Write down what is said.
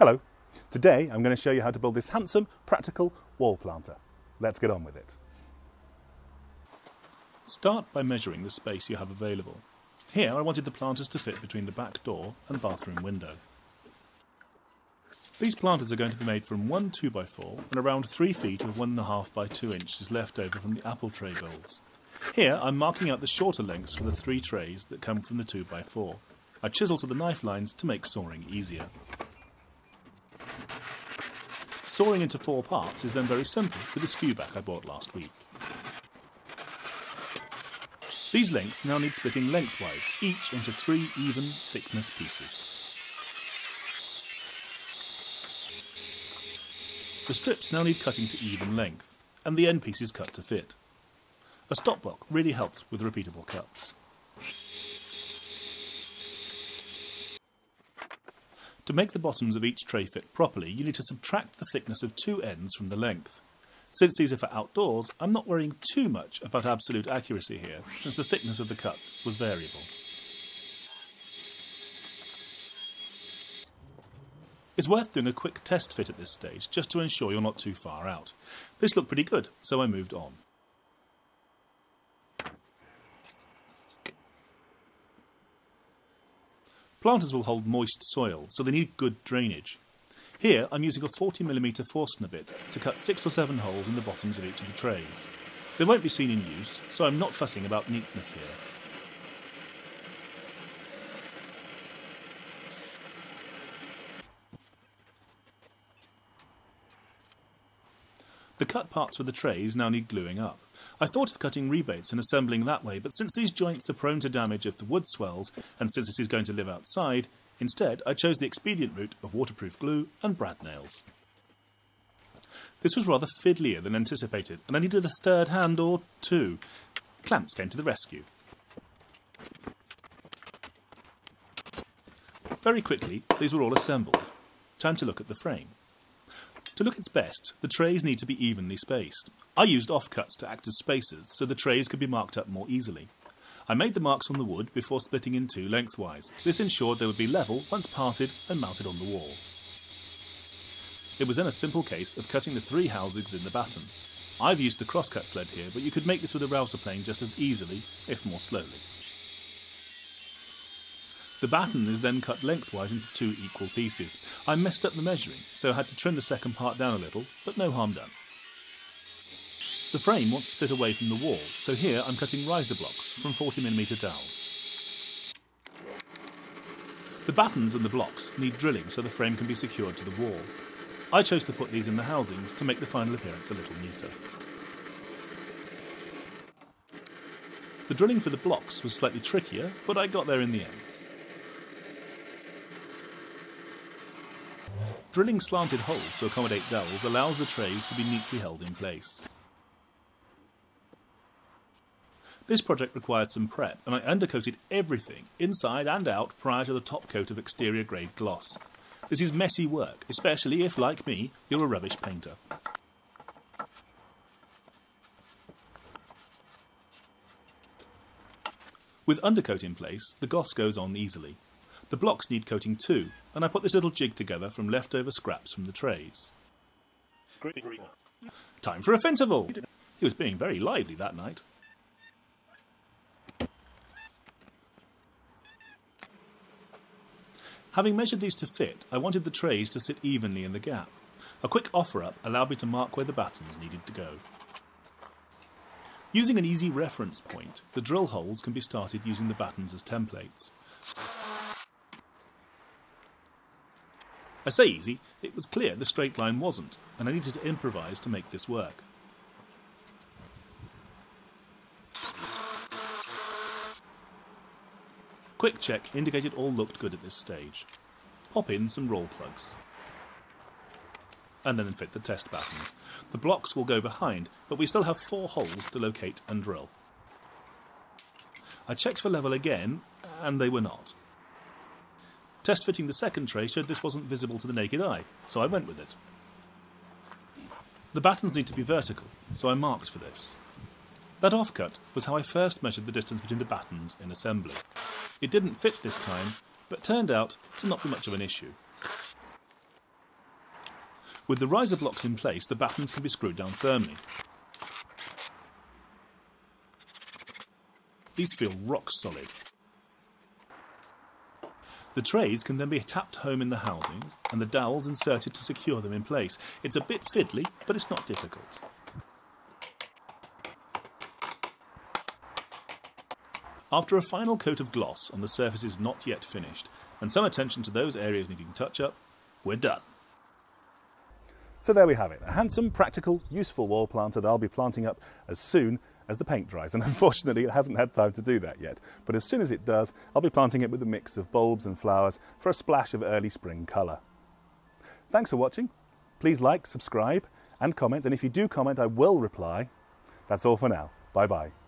Hello. Today I'm going to show you how to build this handsome, practical wall planter. Let's get on with it. Start by measuring the space you have available. Here I wanted the planters to fit between the back door and bathroom window. These planters are going to be made from one 2x4 and around 3 feet of 1.5 by 2 inches left over from the apple tray builds. Here I'm marking out the shorter lengths for the three trays that come from the 2x4. I chisel to the knife lines to make sawing easier. Sawing into four parts is then very simple with the skew back I bought last week. These lengths now need splitting lengthwise, each into three even thickness pieces. The strips now need cutting to even length, and the end pieces cut to fit. A stop block really helps with repeatable cuts. To make the bottoms of each tray fit properly, you need to subtract the thickness of two ends from the length. Since these are for outdoors, I'm not worrying too much about absolute accuracy here, since the thickness of the cuts was variable. It's worth doing a quick test fit at this stage, just to ensure you're not too far out. This looked pretty good, so I moved on. Planters will hold moist soil, so they need good drainage. Here I'm using a 40mm Forstner bit to cut 6 or 7 holes in the bottoms of each of the trays. They won't be seen in use, so I'm not fussing about neatness here. The cut parts for the trays now need gluing up. I thought of cutting rebates and assembling that way, but since these joints are prone to damage if the wood swells, and since it is going to live outside, instead I chose the expedient route of waterproof glue and brad nails. This was rather fiddlier than anticipated, and I needed a third hand or two. Clamps came to the rescue. Very quickly, these were all assembled. Time to look at the frame. To look its best, the trays need to be evenly spaced. I used offcuts to act as spacers so the trays could be marked up more easily. I made the marks on the wood before splitting in two lengthwise. This ensured they would be level once parted and mounted on the wall. It was then a simple case of cutting the three housings in the batten. I've used the crosscut sled here, but you could make this with a router plane just as easily, if more slowly. The batten is then cut lengthwise into two equal pieces. I messed up the measuring, so I had to trim the second part down a little, but no harm done. The frame wants to sit away from the wall, so here I'm cutting riser blocks from 40mm dowel. The battens and the blocks need drilling so the frame can be secured to the wall. I chose to put these in the housings to make the final appearance a little neater. The drilling for the blocks was slightly trickier, but I got there in the end. Drilling slanted holes to accommodate dowels allows the trays to be neatly held in place. This project requires some prep, and I undercoated everything, inside and out, prior to the top coat of exterior grade gloss. This is messy work, especially if, like me, you're a rubbish painter. With undercoat in place, the gloss goes on easily. The blocks need coating too, and I put this little jig together from leftover scraps from the trays. Time for a fentival! He was being very lively that night. Having measured these to fit, I wanted the trays to sit evenly in the gap. A quick offer up allowed me to mark where the battens needed to go. Using an easy reference point, the drill holes can be started using the battens as templates. I say easy, it was clear the straight line wasn't, and I needed to improvise to make this work. Quick check indicated all looked good at this stage. Pop in some Rawl plugs. And then fit the test battens. The blocks will go behind, but we still have four holes to locate and drill. I checked for level again, and they were not. Test fitting the second tray showed this wasn't visible to the naked eye, so I went with it. The battens need to be vertical, so I marked for this. That offcut was how I first measured the distance between the battens in assembly. It didn't fit this time, but turned out to not be much of an issue. With the riser blocks in place, the battens can be screwed down firmly. These feel rock solid. The trays can then be tapped home in the housings and the dowels inserted to secure them in place. It's a bit fiddly, but it's not difficult. After a final coat of gloss on the surfaces not yet finished, and some attention to those areas needing touch up, we're done. So there we have it, a handsome, practical, useful wall planter that I'll be planting up as soon as the paint dries. And unfortunately, it hasn't had time to do that yet. But as soon as it does, I'll be planting it with a mix of bulbs and flowers for a splash of early spring colour. Thanks for watching. Please like, subscribe and comment. And if you do comment, I will reply. That's all for now. Bye bye.